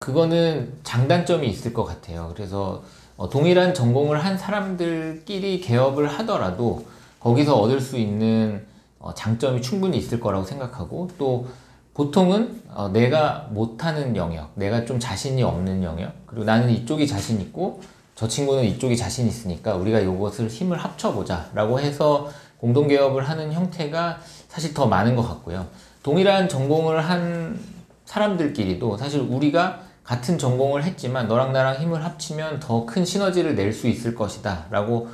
그거는 장단점이 있을 것 같아요. 그래서 어, 동일한 전공을 한 사람들끼리 개업을 하더라도 거기서 얻을 수 있는 어, 장점이 충분히 있을 거라고 생각하고 또 보통은 어, 내가 못하는 영역, 내가 좀 자신이 없는 영역, 그리고 나는 이쪽이 자신 있고 저 친구는 이쪽이 자신 있으니까 우리가 이것을 힘을 합쳐보자 라고 해서 공동개업을 하는 형태가 사실 더 많은 것 같고요. 동일한 전공을 한 사람들끼리도 사실 우리가 같은 전공을 했지만 너랑 나랑 힘을 합치면 더 큰 시너지를 낼 수 있을 것이다 라고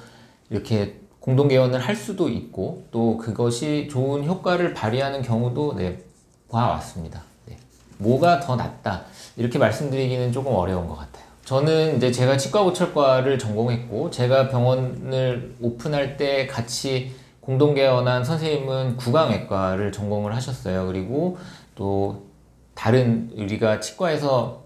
이렇게 공동 개원을 할 수도 있고 또 그것이 좋은 효과를 발휘하는 경우도 네, 봐왔습니다. 네. 뭐가 더 낫다 이렇게 말씀드리기는 조금 어려운 것 같아요. 저는 이제 제가 치과 보철과를 전공했고 제가 병원을 오픈할 때 같이 공동 개원한 선생님은 구강외과를 전공을 하셨어요. 그리고 또 다른 우리가 치과에서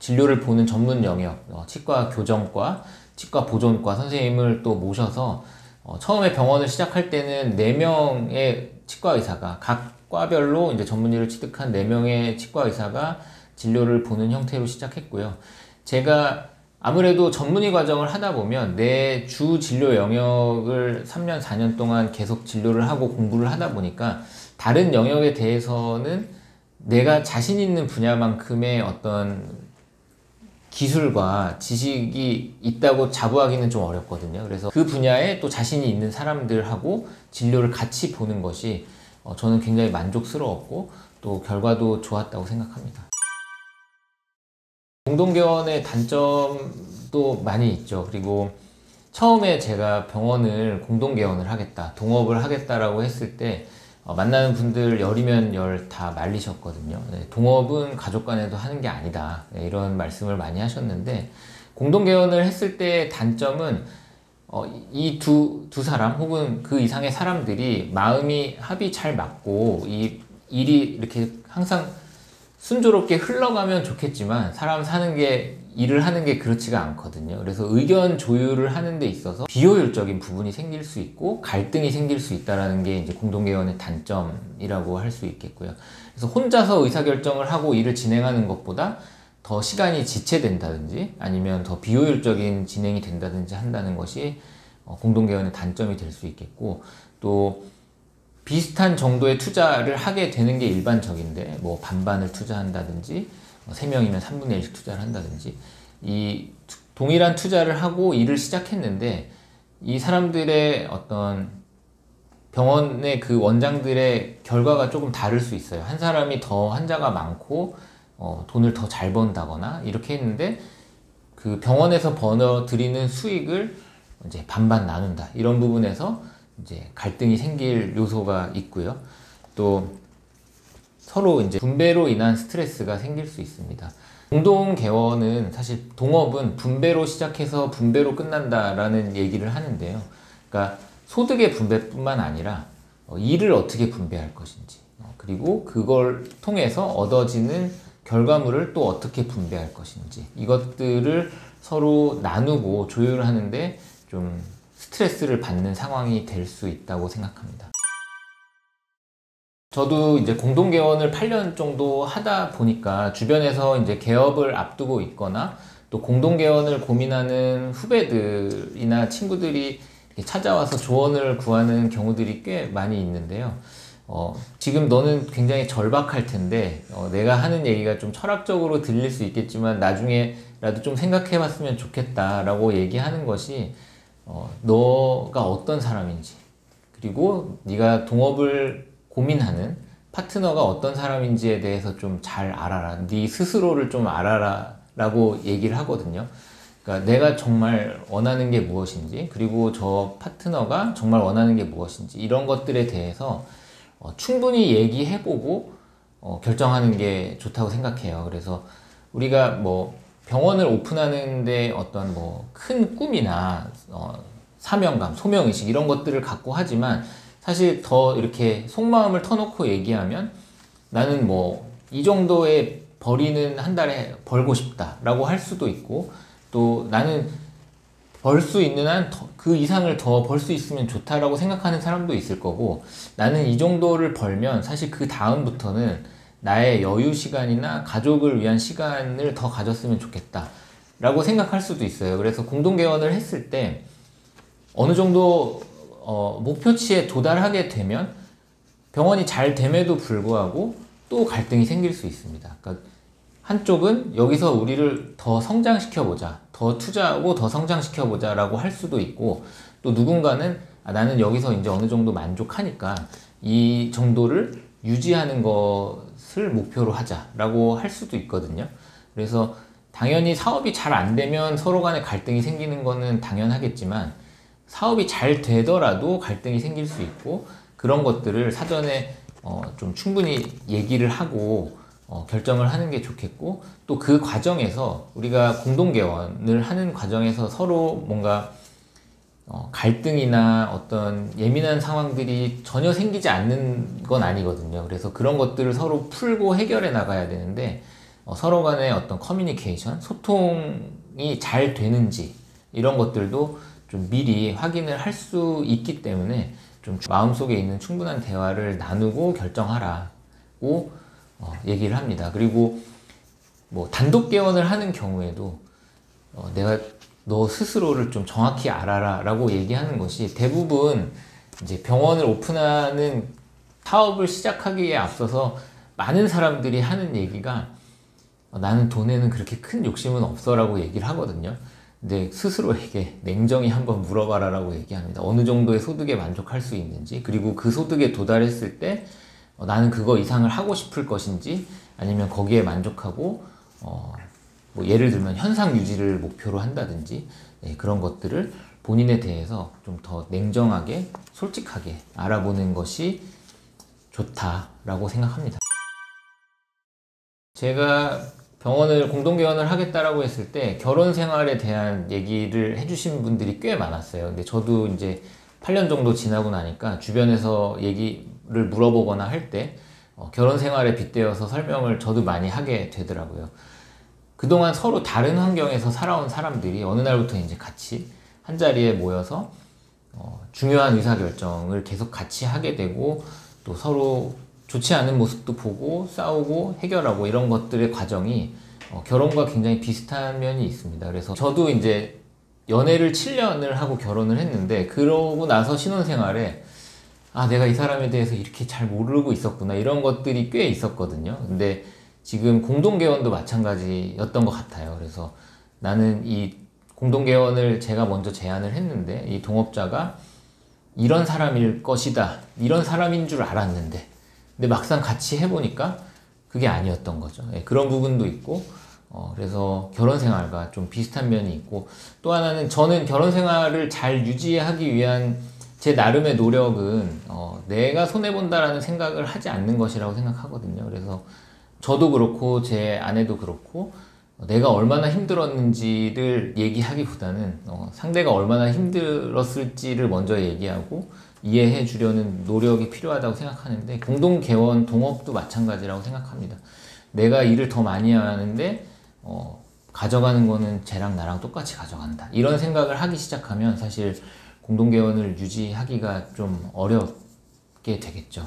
진료를 보는 전문 영역, 어, 치과 교정과, 치과 보존과 선생님을 또 모셔서 어, 처음에 병원을 시작할 때는 4명의 치과 의사가 각 과별로 이제 전문의를 취득한 4명의 치과 의사가 진료를 보는 형태로 시작했고요. 제가 아무래도 전문의 과정을 하다 보면 내 주 진료 영역을 3년, 4년 동안 계속 진료를 하고 공부를 하다 보니까 다른 영역에 대해서는 내가 자신 있는 분야만큼의 어떤 기술과 지식이 있다고 자부하기는 좀 어렵거든요. 그래서 그 분야에 또 자신이 있는 사람들하고 진료를 같이 보는 것이 어, 저는 굉장히 만족스러웠고 또 결과도 좋았다고 생각합니다. 공동개원의 단점도 많이 있죠. 그리고 처음에 제가 병원을 공동개원을 하겠다, 동업을 하겠다라고 했을 때 어, 만나는 분들 열이면 열 다 말리셨거든요. 네, 동업은 가족 간에도 하는 게 아니다. 네, 이런 말씀을 많이 하셨는데 공동 개원을 했을 때 단점은 어, 이두 두 사람 혹은 그 이상의 사람들이 마음이 합이 잘 맞고 이 일이 이렇게 항상 순조롭게 흘러가면 좋겠지만 사람 사는 게 일을 하는 게 그렇지가 않거든요. 그래서 의견 조율을 하는 데 있어서 비효율적인 부분이 생길 수 있고 갈등이 생길 수 있다라는 게 이제 공동개원의 단점이라고 할 수 있겠고요. 그래서 혼자서 의사결정을 하고 일을 진행하는 것보다 더 시간이 지체된다든지 아니면 더 비효율적인 진행이 된다든지 한다는 것이 어, 공동개원의 단점이 될 수 있겠고 또 비슷한 정도의 투자를 하게 되는 게 일반적인데 뭐 반반을 투자한다든지 3명이면 뭐 3분의 1씩 투자를 한다든지 이 동일한 투자를 하고 일을 시작했는데 이 사람들의 어떤 병원의 그 원장들의 결과가 조금 다를 수 있어요. 한 사람이 더 환자가 많고 어, 돈을 더 잘 번다거나 이렇게 했는데 그 병원에서 벌어들이는 수익을 이제 반반 나눈다 이런 부분에서 이제 갈등이 생길 요소가 있고요. 또 서로 이제 분배로 인한 스트레스가 생길 수 있습니다. 공동 개원은 사실 동업은 분배로 시작해서 분배로 끝난다라는 얘기를 하는데요. 그러니까 소득의 분배뿐만 아니라 어, 일을 어떻게 분배할 것인지 어, 그리고 그걸 통해서 얻어지는 결과물을 또 어떻게 분배할 것인지 이것들을 서로 나누고 조율하는데 좀 스트레스를 받는 상황이 될 수 있다고 생각합니다. 저도 이제 공동개원을 8년 정도 하다 보니까 주변에서 이제 개업을 앞두고 있거나 또 공동개원을 고민하는 후배들이나 친구들이 찾아와서 조언을 구하는 경우들이 꽤 많이 있는데요. 어, 지금 너는 굉장히 절박할 텐데, 어, 내가 하는 얘기가 좀 철학적으로 들릴 수 있겠지만, 나중에라도 좀 생각해 봤으면 좋겠다라고 얘기하는 것이, 어, 너가 어떤 사람인지, 그리고 네가 동업을 고민하는 파트너가 어떤 사람인지에 대해서 좀 잘 알아라. 네 스스로를 좀 알아라. 라고 얘기를 하거든요. 그러니까 내가 정말 원하는 게 무엇인지, 그리고 저 파트너가 정말 원하는 게 무엇인지, 이런 것들에 대해서 어, 충분히 얘기해보고 어, 결정하는 게 좋다고 생각해요. 그래서 우리가 뭐 병원을 오픈하는데 어떤 뭐 큰 꿈이나 어, 사명감, 소명의식 이런 것들을 갖고 하지만 사실 더 이렇게 속마음을 터놓고 얘기하면 나는 뭐 이 정도의 벌이는 한 달에 벌고 싶다라고 할 수도 있고 또 나는 벌 수 있는 한 그 이상을 더 벌 수 있으면 좋다라고 생각하는 사람도 있을 거고 나는 이 정도를 벌면 사실 그 다음부터는 나의 여유 시간이나 가족을 위한 시간을 더 가졌으면 좋겠다. 라고 생각할 수도 있어요. 그래서 공동개원을 했을 때 어느 정도 어, 목표치에 도달하게 되면 병원이 잘 됨에도 불구하고 또 갈등이 생길 수 있습니다. 그러니까 한쪽은 여기서 우리를 더 성장시켜보자, 더 투자하고 더 성장시켜보자 라고 할 수도 있고 또 누군가는 아, 나는 여기서 이제 어느 정도 만족하니까 이 정도를 유지하는 것을 목표로 하자라고 할 수도 있거든요. 그래서 당연히 사업이 잘 안 되면 서로 간에 갈등이 생기는 거는 당연하겠지만 사업이 잘 되더라도 갈등이 생길 수 있고 그런 것들을 사전에 어, 좀 충분히 얘기를 하고 어, 결정을 하는 게 좋겠고 또 그 과정에서 우리가 공동개원을 하는 과정에서 서로 뭔가 어, 갈등이나 어떤 예민한 상황들이 전혀 생기지 않는 건 아니거든요. 그래서 그런 것들을 서로 풀고 해결해 나가야 되는데 어, 서로 간의 어떤 커뮤니케이션, 소통이 잘 되는지 이런 것들도 좀 미리 확인을 할 수 있기 때문에 좀 마음속에 있는 충분한 대화를 나누고 결정하라고 어, 얘기를 합니다. 그리고 뭐 단독 개원을 하는 경우에도 어, 내가 너 스스로를 좀 정확히 알아라 라고 얘기하는 것이 대부분 이제 병원을 오픈하는 사업을 시작하기에 앞서서 많은 사람들이 하는 얘기가 어, 나는 돈에는 그렇게 큰 욕심은 없어 라고 얘기를 하거든요. 근데 스스로에게 냉정히 한번 물어봐라 라고 얘기합니다. 어느 정도의 소득에 만족할 수 있는지, 그리고 그 소득에 도달했을 때 어, 나는 그거 이상을 하고 싶을 것인지, 아니면 거기에 만족하고, 어, 뭐 예를 들면 현상 유지를 목표로 한다든지, 네, 그런 것들을 본인에 대해서 좀 더 냉정하게, 솔직하게 알아보는 것이 좋다라고 생각합니다. 제가 병원을 공동개원을 하겠다라고 했을 때 결혼 생활에 대한 얘기를 해주신 분들이 꽤 많았어요. 근데 저도 이제 8년 정도 지나고 나니까 주변에서 얘기를 물어보거나 할때 어, 결혼 생활에 빗대어서 설명을 저도 많이 하게 되더라고요. 그동안 서로 다른 환경에서 살아온 사람들이 어느 날부터 이제 같이 한 자리에 모여서 어, 중요한 의사결정을 계속 같이 하게 되고 또 서로 좋지 않은 모습도 보고 싸우고 해결하고 이런 것들의 과정이 어, 결혼과 굉장히 비슷한 면이 있습니다. 그래서 저도 이제 연애를 7년을 하고 결혼을 했는데 그러고 나서 신혼생활에 아 내가 이 사람에 대해서 이렇게 잘 모르고 있었구나 이런 것들이 꽤 있었거든요. 근데 지금 공동개원도 마찬가지였던 것 같아요. 그래서 나는 이 공동개원을 제가 먼저 제안을 했는데 이 동업자가 이런 사람일 것이다 이런 사람인 줄 알았는데 근데 막상 같이 해보니까 그게 아니었던 거죠. 예, 그런 부분도 있고, 어, 그래서 결혼 생활과 좀 비슷한 면이 있고, 또 하나는 저는 결혼 생활을 잘 유지하기 위한 제 나름의 노력은, 어, 내가 손해본다라는 생각을 하지 않는 것이라고 생각하거든요. 그래서 저도 그렇고, 제 아내도 그렇고, 어, 내가 얼마나 힘들었는지를 얘기하기보다는 어, 상대가 얼마나 힘들었을지를 먼저 얘기하고 이해해 주려는 노력이 필요하다고 생각하는데 공동 개원 동업도 마찬가지라고 생각합니다. 내가 일을 더 많이 하는데 어, 가져가는 거는 쟤랑 나랑 똑같이 가져간다. 이런 생각을 하기 시작하면 사실 공동 개원을 유지하기가 좀 어렵게 되겠죠.